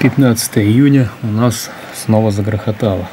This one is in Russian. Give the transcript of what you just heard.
15 июня у нас снова загрохотало.